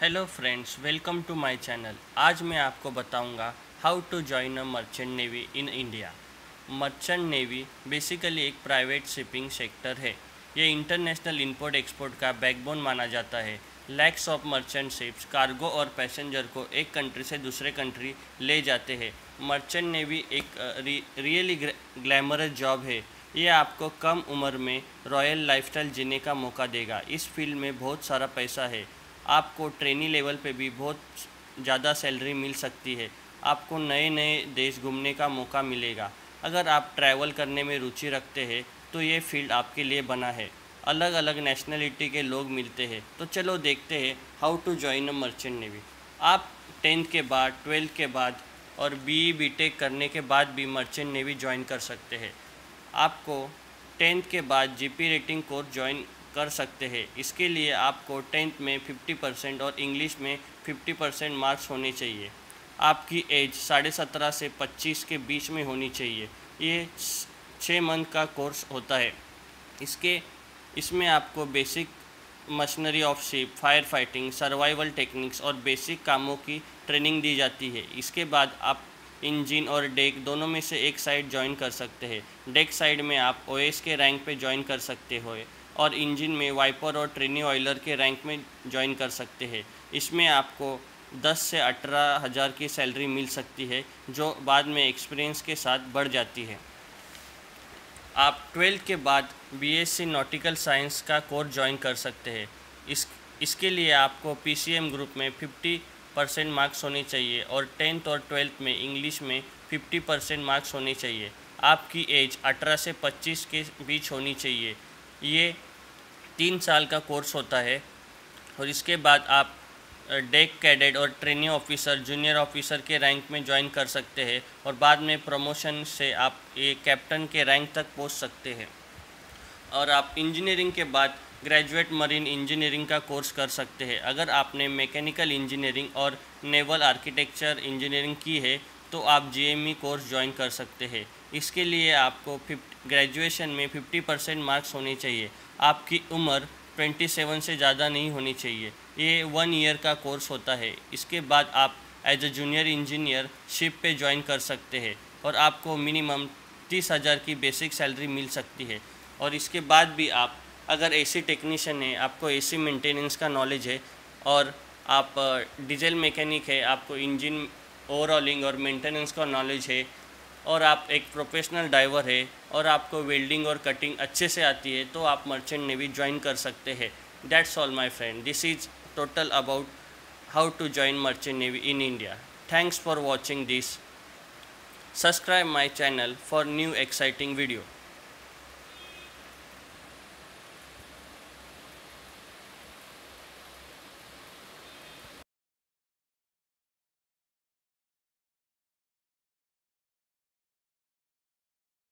Hello friends welcome to my channel आज मैं आपको बताऊँगा how to join a merchant navy in India merchant navy basically एक private shipping sector है. ये इंटरनेशनल इंपोर्ट एक्सपोर्ट का बैकबोन माना जाता है. Lakhs of merchant ships cargo और पैसेंजर को एक कंट्री से दूसरे कंट्री ले जाते हैं. मर्चेंट नेवी एक रियली ग्लैमरस जॉब है. ये आपको कम उम्र में रॉयल लाइफस्टाइल जीने का मौका देगा. इस फ़ील्ड में बहुत सारा पैसा है. आपको ट्रेनी लेवल पे भी बहुत ज़्यादा सैलरी मिल सकती है। आपको नए नए देश घूमने का मौका मिलेगा। अगर आप ट्रैवल करने में रुचि रखते हैं तो ये फ़ील्ड आपके लिए बना है। अलग अलग नेशनलिटी के लोग मिलते हैं। तो चलो देखते हैं how to join a merchant navy आप टेंथ के बाद ट्वेल्थ के बाद और बी बी टेक करने के बाद भी मर्चेंट नेवी ज्वाइन कर सकते हैं। आपको टेंथ के बाद जीपी रेटिंग कोर्स ज्वाइन कर सकते हैं। इसके लिए आपको टेंथ में 50 परसेंट और इंग्लिश में 50 परसेंट मार्क्स होने चाहिए। आपकी एज साढ़े सत्रह से 25 के बीच में होनी चाहिए। ये छः मंथ का कोर्स होता है। इसके, इसमें आपको basic machinery of ship, fire fighting, survival techniques और बेसिक कामों की ट्रेनिंग दी जाती है। इसके बाद आप इंजन और डेक दोनों में से एक साइड ज्वाइन कर सकते हैं। डेक साइड में आप ओएस के रैंक पे ज्वाइन कर सकते हो। और इंजन में वाइपर और ट्रेनी ऑयलर के रैंक में ज्वाइन कर सकते हैं। इसमें आपको 10 से अठारह हज़ार की सैलरी मिल सकती है, जो बाद में एक्सपीरियंस के साथ बढ़ जाती है। आप ट्वेल्थ के बाद बीएससी नॉटिकल साइंस का कोर्स ज्वाइन कर सकते हैं। इस, इसके लिए आपको पीसीएम ग्रुप में 50 परसेंट मार्क्स होने चाहिए और टेंथ और ट्वेल्थ में इंग्लिश में 50 परसेंट मार्क्स होने चाहिए। आपकी एज 18 से 25 के बीच होनी चाहिए। ये तीन साल का कोर्स होता है और इसके बाद आप डेक कैडेट और ट्रेनिंग ऑफिसर, जूनियर ऑफिसर के रैंक में ज्वाइन कर सकते हैं और बाद में प्रमोशन से आप ये कैप्टन के रैंक तक पहुँच सकते हैं। और आप इंजीनियरिंग के बाद ग्रेजुएट मरीन इंजीनियरिंग का कोर्स कर सकते हैं। अगर आपने मैकेनिकल इंजीनियरिंग और नेवल आर्किटेक्चर इंजीनियरिंग की है तो आप जीएमई कोर्स ज्वाइन कर सकते हैं। इसके लिए आपको फिफ्ट ग्रेजुएशन में 50 परसेंट मार्क्स होने चाहिए। आपकी उम्र 27 से ज़्यादा नहीं होनी चाहिए। ये वन ईयर का कोर्स होता है। इसके बाद आप as a junior engineer ship पे ज्वाइन कर सकते हैं और आपको मिनिमम तीस हज़ार की बेसिक सैलरी मिल सकती है। और इसके बाद भी आप, अगर एसी टेक्नीशियन है, आपको एसी मेंटेनेंस का नॉलेज है और आप डीजल मैकेनिक है, आपको इंजन ओवरऑलिंग और मेंटेनेंस का नॉलेज है और आप एक प्रोफेशनल डाइवर है और आपको वेल्डिंग और कटिंग अच्छे से आती है तो आप मर्चेंट नेवी ज्वाइन कर सकते हैं। That's all my friend this is total about how to join merchant navy in India thanks for watching this subscribe my channel for new exciting video